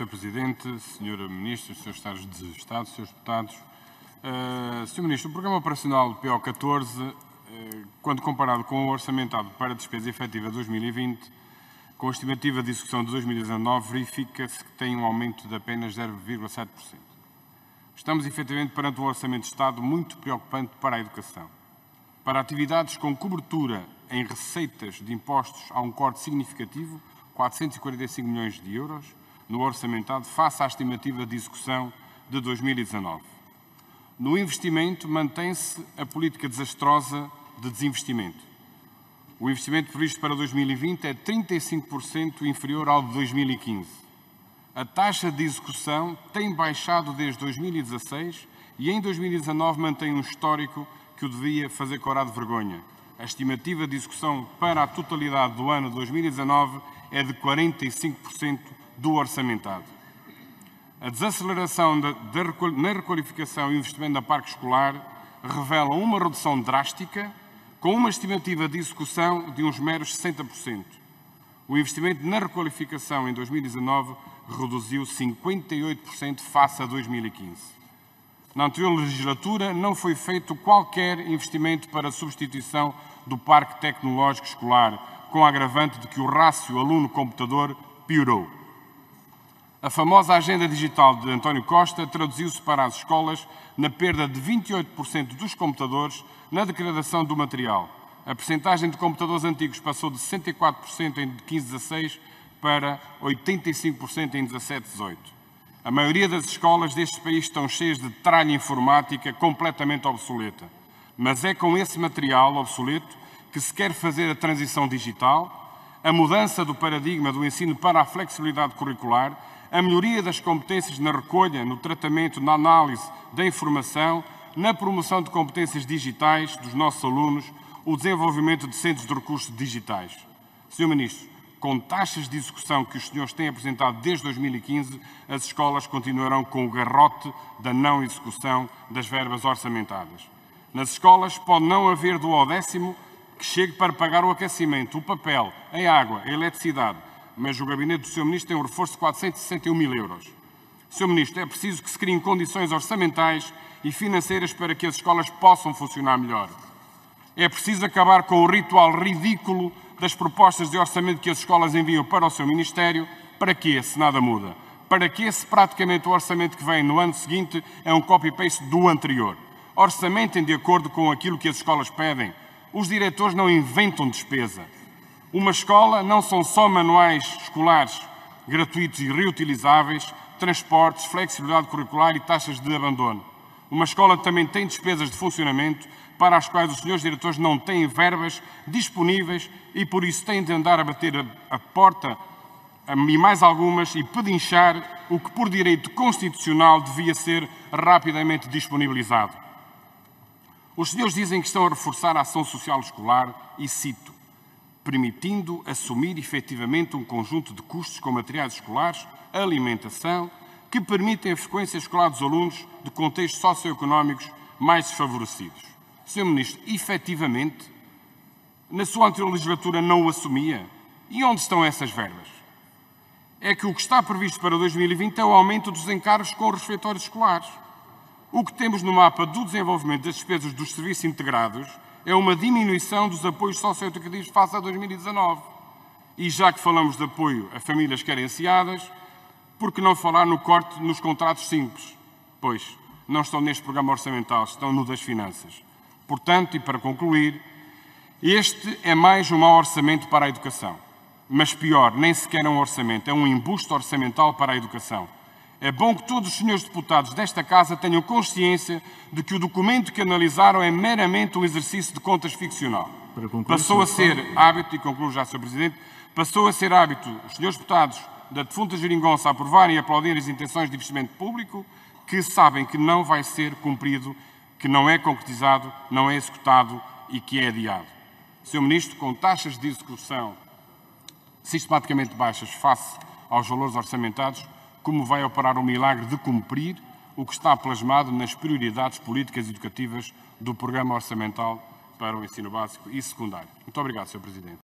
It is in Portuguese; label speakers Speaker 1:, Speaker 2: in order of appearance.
Speaker 1: Sr. Presidente, Sra. Ministra, Srs. Estados de Estado, Srs. Deputados. Uh, Sr. Ministro, o Programa Operacional PO14, uh, quando comparado com o orçamentado para despesa efetiva de 2020, com a estimativa de execução de 2019, verifica-se que tem um aumento de apenas 0,7%. Estamos efetivamente perante um orçamento de Estado muito preocupante para a educação. Para atividades com cobertura em receitas de impostos, há um corte significativo, 445 milhões de euros, no orçamentado, face à estimativa de execução de 2019. No investimento, mantém-se a política desastrosa de desinvestimento. O investimento previsto para 2020 é 35% inferior ao de 2015. A taxa de execução tem baixado desde 2016 e em 2019 mantém um histórico que o devia fazer corar de vergonha. A estimativa de execução para a totalidade do ano 2019 é de 45% do orçamentado. A desaceleração da, da, na requalificação e investimento na parque escolar revela uma redução drástica, com uma estimativa de execução de uns meros 60%. O investimento na requalificação em 2019 reduziu 58% face a 2015. Na anterior legislatura não foi feito qualquer investimento para a substituição do parque tecnológico escolar, com agravante de que o rácio aluno-computador piorou. A famosa agenda digital de António Costa traduziu-se para as escolas na perda de 28% dos computadores na degradação do material. A percentagem de computadores antigos passou de 64% em 15-16 para 85% em 17-18. A maioria das escolas deste país estão cheias de tralha informática completamente obsoleta. Mas é com esse material obsoleto que se quer fazer a transição digital, a mudança do paradigma do ensino para a flexibilidade curricular a melhoria das competências na recolha, no tratamento, na análise da informação, na promoção de competências digitais dos nossos alunos, o desenvolvimento de centros de recursos digitais. Sr. Ministro, com taxas de execução que os senhores têm apresentado desde 2015, as escolas continuarão com o garrote da não execução das verbas orçamentadas. Nas escolas pode não haver do décimo que chegue para pagar o aquecimento, o papel, a água, a eletricidade, mas o gabinete do Sr. Ministro tem um reforço de 461 mil euros. Sr. Ministro, é preciso que se criem condições orçamentais e financeiras para que as escolas possam funcionar melhor. É preciso acabar com o ritual ridículo das propostas de orçamento que as escolas enviam para o seu Ministério. Para quê, se nada muda? Para que se praticamente o orçamento que vem no ano seguinte é um copy-paste do anterior? Orçamentem de acordo com aquilo que as escolas pedem. Os diretores não inventam despesa. Uma escola não são só manuais escolares gratuitos e reutilizáveis, transportes, flexibilidade curricular e taxas de abandono. Uma escola também tem despesas de funcionamento para as quais os senhores diretores não têm verbas disponíveis e por isso têm de andar a bater a, porta e mais algumas e pedinchar o que por direito constitucional devia ser rapidamente disponibilizado. Os senhores dizem que estão a reforçar a ação social escolar e cito permitindo assumir efetivamente um conjunto de custos com materiais escolares, alimentação, que permitem a frequência escolar dos alunos de contextos socioeconómicos mais desfavorecidos. Sr. Ministro, efetivamente, na sua anterior legislatura não o assumia? E onde estão essas verbas? É que o que está previsto para 2020 é o aumento dos encargos com os refeitórios escolares. O que temos no mapa do desenvolvimento das despesas dos serviços integrados é uma diminuição dos apoios socioeducativos face a 2019. E já que falamos de apoio a famílias carenciadas, por que não falar no corte nos contratos simples? Pois, não estão neste programa orçamental, estão no das finanças. Portanto, e para concluir, este é mais um mau orçamento para a educação. Mas pior, nem sequer é um orçamento, é um embuste orçamental para a educação. É bom que todos os senhores deputados desta Casa tenham consciência de que o documento que analisaram é meramente um exercício de contas ficcional. Concluir, passou a ser hábito, e concluo já, Sr. Presidente, passou a ser hábito os senhores deputados da defunta geringonça aprovarem e aplaudirem as intenções de investimento público que sabem que não vai ser cumprido, que não é concretizado, não é executado e que é adiado. Sr. Ministro, com taxas de execução sistematicamente baixas face aos valores orçamentados, como vai operar o milagre de cumprir o que está plasmado nas prioridades políticas educativas do Programa Orçamental para o Ensino Básico e Secundário. Muito obrigado, Sr. Presidente.